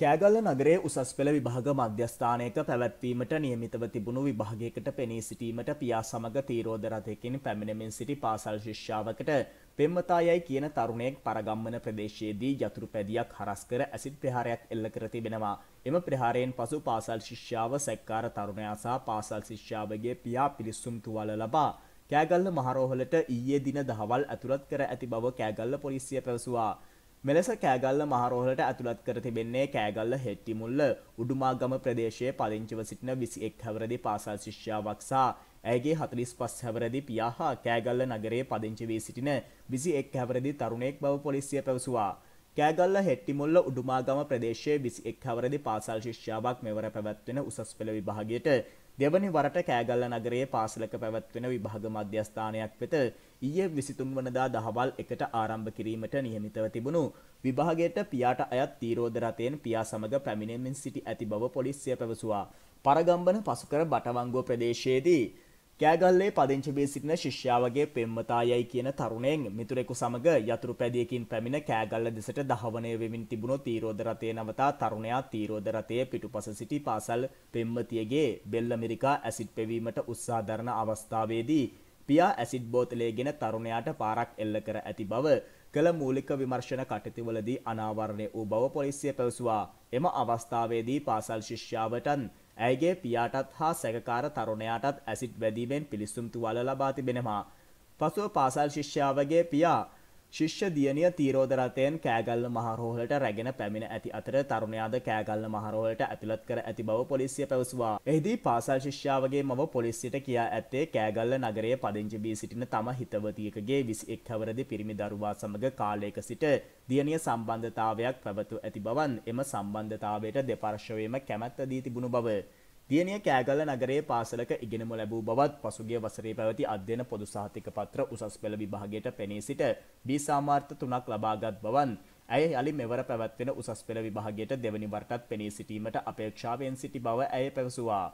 කෑගල්ල නගරයේ උසස් පෙළ විභාග මධ්‍යස්ථානයක පැවැත්වීමට නියමිතව තිබුණු විභාගයකට පෙනී සිටීමට පියා සමග තීරෝධ රථයකින් පැමිණෙමින් සිටි පාසල් ශිෂ්‍යාවකට පෙම්වතා යයි කියන තරුණයෙක් පරගම්මන ප්‍රදේශයේදී යතුරු පැදියක් හරස් කර ඇසිඩ් ප්‍රහාරයක් එල්ල කර තිබෙනවා. එම ප්‍රහාරයෙන් පසු පාසල් ශිෂ්‍යාව සැක්කාර තරුණයා සහ පාසල් ශිෂ්‍යාවගේ පියා පිලිස්සුම් තුවාල ලබා කෑගල්ල මහරෝහලට ඊයේ දින දහවල් ඇතුළත් කර ඇති බව කෑගල්ල පොලිසිය පැවසුවා. මෙලෙස කෑගල්ල මහරෝහලට ඇතුළත් කර තිබෙන්නේ කෑගල්ල හෙට්ටිමුල්ල උඩුමාගම ප්‍රදේශයේ පදිංචිව සිටින 21 හැවිරිදි පාසල් ශිෂ්‍යාවක් සහ ඇයගේ 45 හැවිරිදි පියා හා කෑගල්ල නගරයේ පදිංචි වී සිටින 21 හැවිරිදි තරුණයෙක් බව පොලිසිය පැවසුවා. කෑගල්ල හෙට්ටිමුල්ල උඩුමාගම ප්‍රදේශයේ 21 හැවිරිදි පාසල් ශිෂ්‍යාවක් මෙවර පැවැත්වෙන උසස් පෙළ විභාගයට දෙවනි වරට කෑගල්ල නගරයේ පාසලක පැවැත්වෙන විභාග මධ්‍යස්ථානයක් වෙත ඊයේ 23 වනදා දහවල් එකට ආරම්භ කිරීමට නියමිතව තිබුණු විභාගයට පියාට අයත් තීරෝධ රථයෙන් පියා සමග පැමිණෙමින් සිටි ඇති බව පොලිසිය පැවසුවා. පරගම්බන පසුකර බටවංගුව ප්‍රදේශයේදී කෑගල්ලේ පදිංචි වී සිටින ශිෂ්‍යාවගේ පෙම්වතා යයි කියන තරුණයෙන් මිතුරෙකු සමග යතුරු පැදියකින් පැමිණ කෑගල්ල දෙසට දහවනය වෙමින් තිබුණු තීරෝධ රථය නවතා තරුණයා තීරෝධ රථයේ පිටුපස සිටි පාසල් පෙම්වතියගේ බෙල්ල මිරිකා ඇසිඩ් පෙවීමට උත්සාහ දරන අවස්ථාවේදී පියා ඇසිඩ් බෝතලයේගෙන තරුණයාට පාරක් එල්ල කර ඇති බව කළ මූලික විමර්ශන කටයුතුවලදී අනාවරණය වූ බව පොලිසිය පැවසුවා. එම අවස්ථාවේදී පාසල් ශිෂ්‍යාවටත් ඇයගේ පියාටත් හා සැකකාර තරුණයාටත් ඇසිඩ් වැදීමෙන් පිලිස්සුම් තුවාල ලබා තිබෙනවා. පසුව පාසල් ශිෂ්‍යාවගේ පියා ශිෂ්‍ය දියණිය තීරෝධ රථයෙන් කෑගල්ල මහරෝහලට රැගෙන පැමිණ ඇති අතර තරුණයාද කෑගල්ල මහරෝහලට ඇතුළත් කර ඇති බව පොලිසිය පැවසුවා. එහිදී පාසල් ශිෂ්‍යාවගේ මව පොලිසියට කියා ඇත්තේ කෑගල්ල නගරයේ පදිංචි වී සිටින තම හිතවතියකගේ 21 හැවිරිදි පිරිමි දරුවා සමග කාලයක සිට දියණිය සම්බන්ධතාවයක් පැවතු ඇති බවන් එම සම්බන්ධතාවයට දෙපාර්ශ්වයේම කැමැත්ත දී තිබුණු බව දියණිය කෑගල්ල නගරයේ පාසලක ඉගෙනමු ලැබූ බවත් පසුගිය වසරේ පැවති අධ්‍යයන පොදු සහතික පත්‍ර උසස් පෙළ විභාගයට පෙනී සිට බී සාමාර්ථ තුනක් ලබාගත් බවන් ඇය යළි මෙවර පැවැත්වෙන උසස් පෙළ විභාගයට දෙවැනි වරටත් පෙනී සිටීමට අපේක්ෂාවෙන් සිටි බව ඇය පැවසුවා.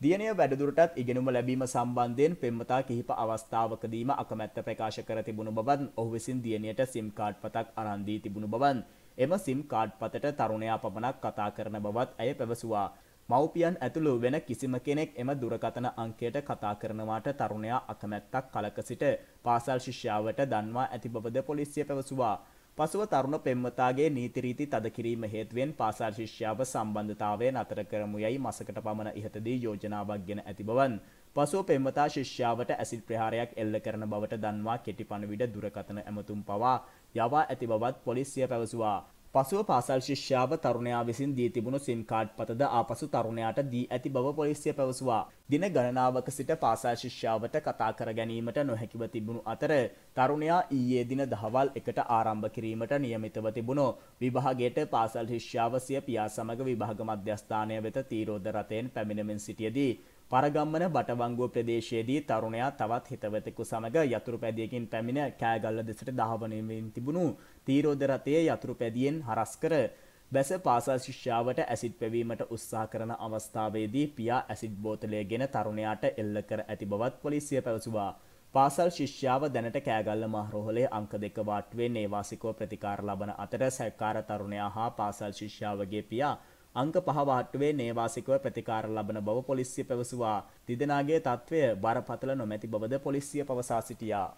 දියණිය වැඩිදුරටත් ඉගෙනුම ලැබීම සම්බන්ධයෙන් පෙම්වතා කිහිප අවස්ථාවකදීම අකමැත්ත ප්‍රකාශ කර තිබුණු බවත් ඔහු විසින් දියණියට සිම් කාඩ් පතක් අරන් දී තිබුණු බවත් එම සිම් කාඩ් පතට තරුණයා පමණක් කතා කරන බවත් ඇය පැවසුවා. මව්පියන් ඇතුළු වෙන කිසිම කෙනෙක් එම දුරකථන අංකයට කතා කරනවාට තරුණයා අකමැත්තක් කලක සිට පාසල් ශිෂ්‍යාවට දන්වා ඇති බවද පොලිසිය පැවසුවා. පසුව තරුණ පෙම්වතාගේ නීති රීති තද කිරීම හේතුවෙන් පාසල් ශිෂ්‍යාව සම්බන්ධතාවය නතර කරමු යයි මාසකට පමණ ඉහතදී යෝජනාවක් ගෙන ඇති බවන් පසුව පෙම්වතා ශිෂ්‍යාවට ඇසිඩ් ප්‍රහාරයක් එල්ල කරන බවට දන්වා කෙටි පණවිඩ දුරකථන ඇමතුම් පවා යවා ඇති බවත් පොලිසිය පැවසුවා. පසුව පාසල් ශිෂ්‍යාව තරුණයා විසින් දී තිබුණු සිම් කාඩ් පතද ආපසු තරුණයාට දී ඇති බව පොලිසිය පැවසුවා. දින ගණනාවක සිට පාසල් ශිෂ්‍යාවට කතා කර ගැනීමට නොහැකිව තිබුණු අතර තරුණයා ඊයේ දින දහවල් එකට ආරම්භ කිරීමට නියමිතව තිබුණු විභාගයට පාසල් ශිෂ්‍යාව සිය පියා සමග විභාග මධ්‍යස්ථානය වෙත තීරෝධ රථයෙන් පැමිණෙමින් සිටියේදී පරගම්මන බටවංගුව ප්‍රදේශයේදී තරුණයා තවත් හිතවතෙකු සමග යතුරු පැදියකින් පැමිණ කෑගල්ල දෙසට දහවනමින් තිබුණු තීරෝධ රථයේ යතුරු පැදියෙන් හරස් කර බැස පාසල් ශිෂ්‍යාවට ඇසිඩ් පැවීමට උත්සාහ කරන අවස්ථාවේදී පියා ඇසිඩ් බෝතලය ගෙන තරුණයාට එල්ල කර ඇති බවත් පොලිසිය පැවසුවා. පාසල් ශිෂ්‍යාව දැනට කෑගල්ල මහරෝහලේ අංක දෙක වාට්ටුවේ නේවාසිකව ප්‍රතිකාර ලබන අතර සැකකාර තරුණයා හා පාසල් ශිෂ්‍යාවගේ පියා අංක පහ වාට්ටුවේ නේවාසිකව ප්‍රතිකාර ලබන බව පොලිසිය පැවසුවා. තිදෙනාගේ තත්ත්වය බරපතල නොමැති බවද පොලිසිය පවසා සිටියා.